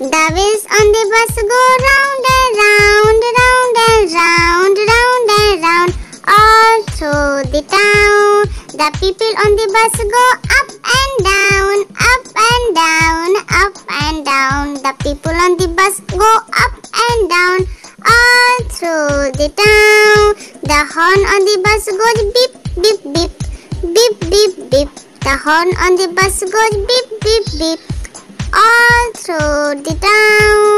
The wheels on the bus go round and round, round and round, round and round, all through the town. The people on the bus go up and down, up and down, up and down. The people on the bus go up and down, all through the town. The horn on the bus goes beep, beep, beep, beep, beep, beep. The horn on the bus goes beep, beep, beep the town.